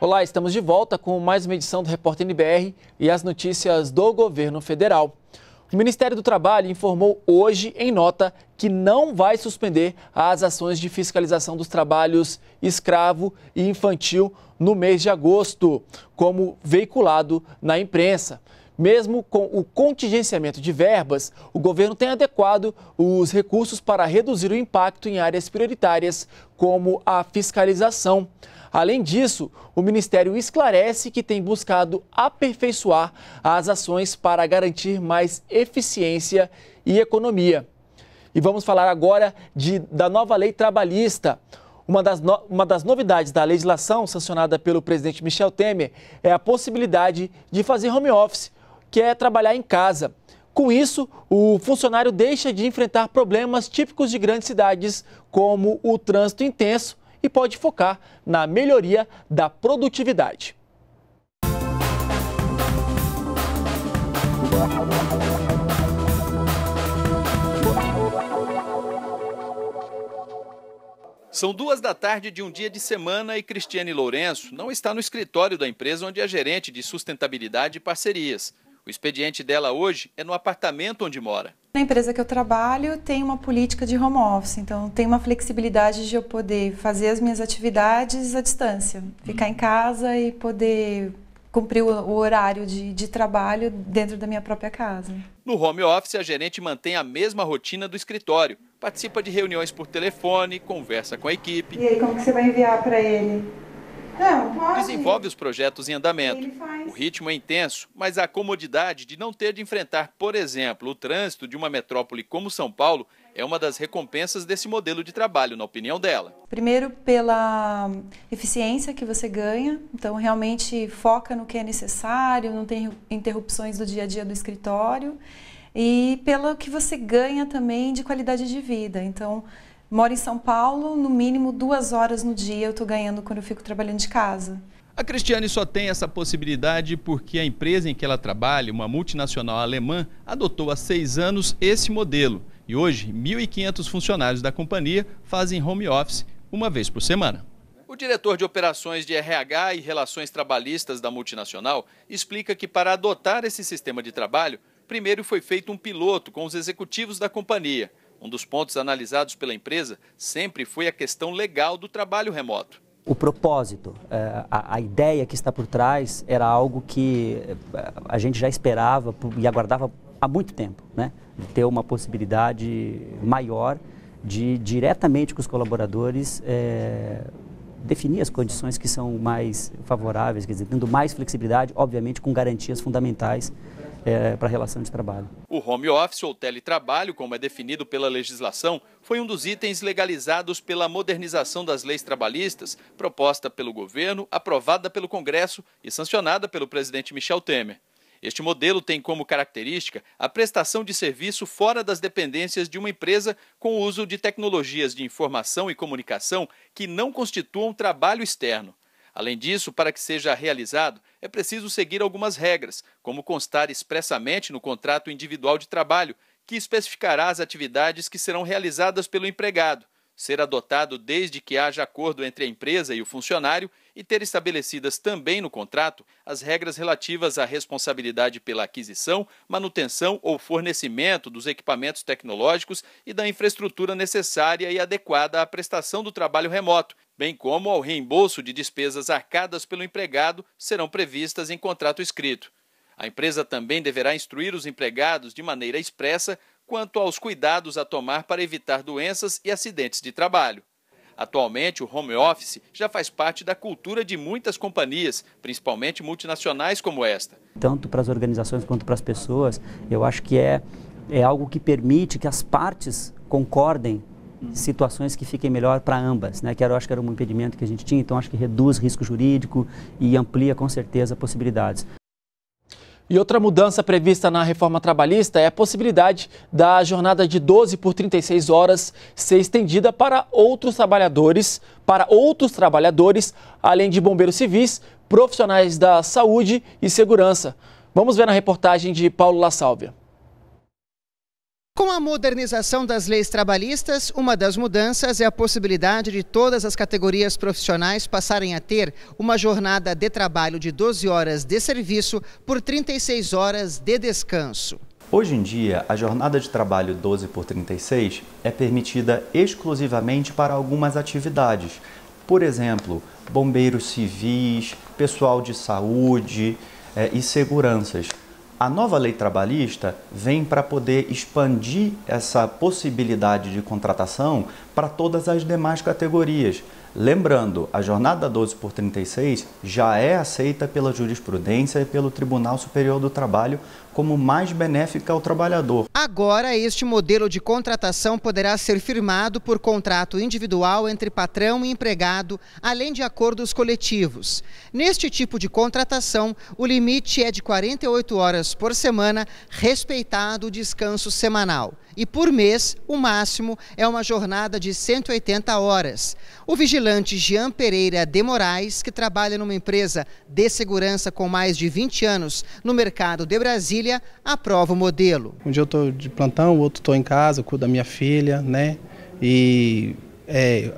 Olá, estamos de volta com mais uma edição do Repórter NBR e as notícias do governo federal. O Ministério do Trabalho informou hoje, em nota, que não vai suspender as ações de fiscalização dos trabalhos escravo e infantil no mês de agosto, como veiculado na imprensa. Mesmo com o contingenciamento de verbas, o governo tem adequado os recursos para reduzir o impacto em áreas prioritárias, como a fiscalização. Além disso, o Ministério esclarece que tem buscado aperfeiçoar as ações para garantir mais eficiência e economia. E vamos falar agora de, da nova lei trabalhista. Uma das, no, uma das novidades da legislação sancionada pelo presidente Michel Temer é a possibilidade de fazer home office, que é trabalhar em casa. Com isso, o funcionário deixa de enfrentar problemas típicos de grandes cidades, como o trânsito intenso e pode focar na melhoria da produtividade. São duas da tarde de um dia de semana e Cristiane Lourenço não está no escritório da empresa onde é gerente de sustentabilidade e parcerias. O expediente dela hoje é no apartamento onde mora. Na empresa que eu trabalho tem uma política de home office, então tem uma flexibilidade de eu poder fazer as minhas atividades à distância, ficar em casa e poder cumprir o, horário de, de trabalho dentro da minha própria casa. No home office, a gerente mantém a mesma rotina do escritório. Participa de reuniões por telefone, conversa com a equipe. E aí, como que você vai enviar para ele? Não, pode. Desenvolve os projetos em andamento. O ritmo é intenso, mas a comodidade de não ter de enfrentar, por exemplo, o trânsito de uma metrópole como São Paulo é uma das recompensas desse modelo de trabalho, na opinião dela. Primeiro, pela eficiência que você ganha, então realmente foca no que é necessário, não tem interrupções do dia a dia do escritório, e pelo que você ganha também de qualidade de vida. Então, Moro em São Paulo, no mínimo duas horas no dia eu estou ganhando quando eu fico trabalhando de casa. A Cristiane só tem essa possibilidade porque a empresa em que ela trabalha, uma multinacional alemã, adotou há seis anos esse modelo. E hoje, 1.500 funcionários da companhia fazem home office uma vez por semana. O diretor de operações de RH e relações trabalhistas da multinacional explica que para adotar esse sistema de trabalho, primeiro foi feito um piloto com os executivos da companhia. Um dos pontos analisados pela empresa sempre foi a questão legal do trabalho remoto. O propósito, é, a, ideia que está por trás era algo que é, a gente já esperava e aguardava há muito tempo, né? Ter uma possibilidade maior de diretamente com os colaboradores é, definir as condições que são mais favoráveis, quer dizer, tendo mais flexibilidade, obviamente com garantias fundamentais é, para a relação de trabalho. O home office ou teletrabalho, como é definido pela legislação, foi um dos itens legalizados pela modernização das leis trabalhistas, proposta pelo governo, aprovada pelo Congresso e sancionada pelo presidente Michel Temer. Este modelo tem como característica a prestação de serviço fora das dependências de uma empresa com o uso de tecnologias de informação e comunicação que não constituam trabalho externo. Além disso, para que seja realizado, é preciso seguir algumas regras, como constar expressamente no contrato individual de trabalho, que especificará as atividades que serão realizadas pelo empregado, ser adotado desde que haja acordo entre a empresa e o funcionário e ter estabelecidas também no contrato as regras relativas à responsabilidade pela aquisição, manutenção ou fornecimento dos equipamentos tecnológicos e da infraestrutura necessária e adequada à prestação do trabalho remoto, bem como ao reembolso de despesas arcadas pelo empregado, serão previstas em contrato escrito. A empresa também deverá instruir os empregados de maneira expressa quanto aos cuidados a tomar para evitar doenças e acidentes de trabalho. Atualmente, o home office já faz parte da cultura de muitas companhias, principalmente multinacionais como esta. Tanto para as organizações quanto para as pessoas, eu acho que é, é algo que permite que as partes concordem situações que fiquem melhor para ambas, né? que era, eu acho que era um impedimento que a gente tinha, então acho que reduz risco jurídico e amplia com certeza possibilidades. E outra mudança prevista na reforma trabalhista é a possibilidade da jornada de 12 por 36 horas ser estendida para outros trabalhadores, para outros trabalhadores, além de bombeiros civis, profissionais da saúde e segurança. Vamos ver na reportagem de Paulo La Sálvia. Com a modernização das leis trabalhistas, uma das mudanças é a possibilidade de todas as categorias profissionais passarem a ter uma jornada de trabalho de 12 horas de serviço por 36 horas de descanso. Hoje em dia, a jornada de trabalho 12 por 36 é permitida exclusivamente para algumas atividades. Por exemplo, bombeiros civis, pessoal de saúde eh, e seguranças. A nova lei trabalhista vem para poder expandir essa possibilidade de contratação para todas as demais categorias. Lembrando, a jornada 12 por 36 já é aceita pela jurisprudência e pelo Tribunal Superior do Trabalho como mais benéfica ao trabalhador. Agora, este modelo de contratação poderá ser firmado por contrato individual entre patrão e empregado, além de acordos coletivos. Neste tipo de contratação, o limite é de 48 horas por semana, respeitado o descanso semanal. E por mês, o máximo é uma jornada de 180 horas. O vigilante Jean Pereira de Moraes, que trabalha numa empresa de segurança com mais de 20 anos no mercado de Brasília, aprova o modelo. Um dia eu estou de plantão, o outro estou em casa, cuido da minha filha, né? E é,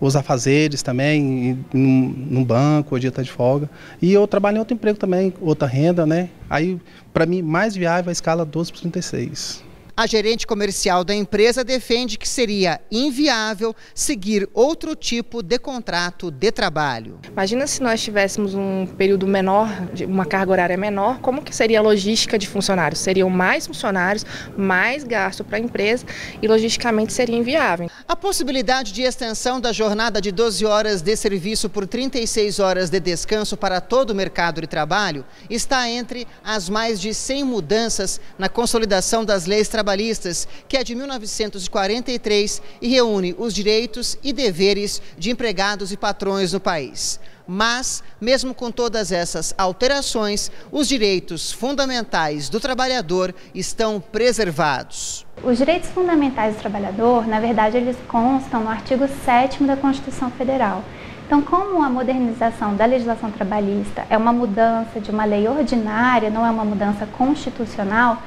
os afazeres também, num, num banco, o dia está de folga. E eu trabalho em outro emprego também, outra renda, né? Aí, para mim, mais viável a escala 12 por 36. A gerente comercial da empresa defende que seria inviável seguir outro tipo de contrato de trabalho. Imagina se nós tivéssemos um período menor, uma carga horária menor, como que seria a logística de funcionários? Seriam mais funcionários, mais gasto para a empresa e logisticamente seria inviável. A possibilidade de extensão da jornada de 12 horas de serviço por 36 horas de descanso para todo o mercado de trabalho está entre as mais de 100 mudanças na consolidação das leis trabalhistas trabalhistas, que é de 1943 e reúne os direitos e deveres de empregados e patrões no país. Mas, mesmo com todas essas alterações, os direitos fundamentais do trabalhador estão preservados. Os direitos fundamentais do trabalhador, na verdade, eles constam no artigo 7 da Constituição Federal. Então, como a modernização da legislação trabalhista é uma mudança de uma lei ordinária, não é uma mudança constitucional,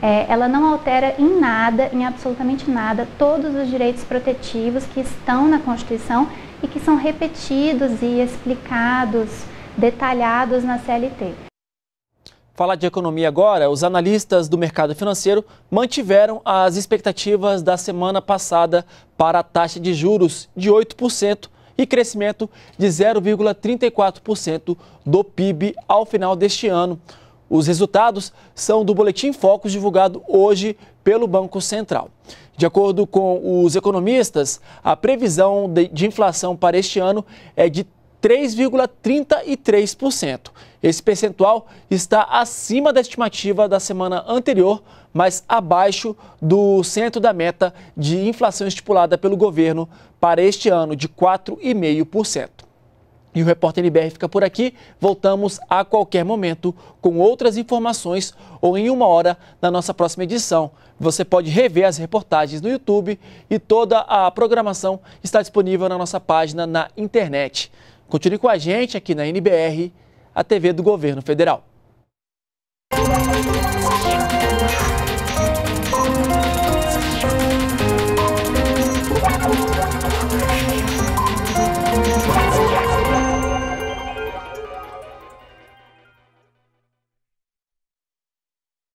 é, ela não altera em nada, em absolutamente nada, todos os direitos protetivos que estão na Constituição e que são repetidos e explicados, detalhados na CLT. Falar de economia agora, os analistas do mercado financeiro mantiveram as expectativas da semana passada para a taxa de juros de 8% e crescimento de 0,34% do PIB ao final deste ano. Os resultados são do Boletim Focus divulgado hoje pelo Banco Central. De acordo com os economistas, a previsão de, inflação para este ano é de 3,33%. Esse percentual está acima da estimativa da semana anterior, mas abaixo do centro da meta de inflação estipulada pelo governo para este ano, de 4,5%. E o Repórter NBR fica por aqui. Voltamos a qualquer momento com outras informações ou em uma hora na nossa próxima edição. Você pode rever as reportagens no YouTube e toda a programação está disponível na nossa página na internet. Continue com a gente aqui na NBR, a TV do Governo Federal.